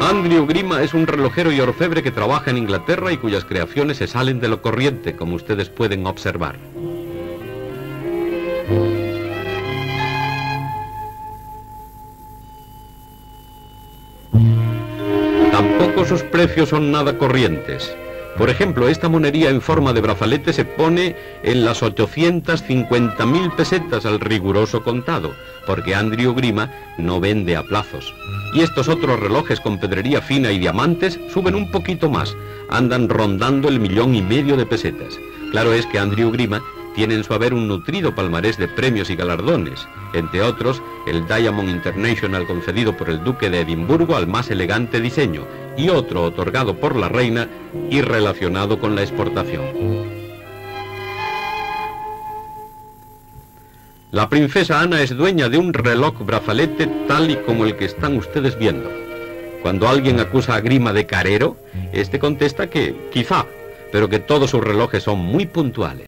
Andrew Grima es un relojero y orfebre que trabaja en Inglaterra y cuyas creaciones se salen de lo corriente, como ustedes pueden observar. Tampoco sus precios son nada corrientes. Por ejemplo, esta monería en forma de brazalete se pone en las 850.000 pesetas al riguroso contado, porque Andrew Grima no vende a plazos. Y estos otros relojes con pedrería fina y diamantes suben un poquito más, andan rondando el millón y medio de pesetas. Claro es que Andrew Grima tiene en su haber un nutrido palmarés de premios y galardones, entre otros el Diamond International concedido por el Duque de Edimburgo al más elegante diseño y otro otorgado por la reina y relacionado con la exportación. La princesa Ana es dueña de un reloj brazalete tal y como el que están ustedes viendo. Cuando alguien acusa a Grima de carero, este contesta que quizá, pero que todos sus relojes son muy puntuales.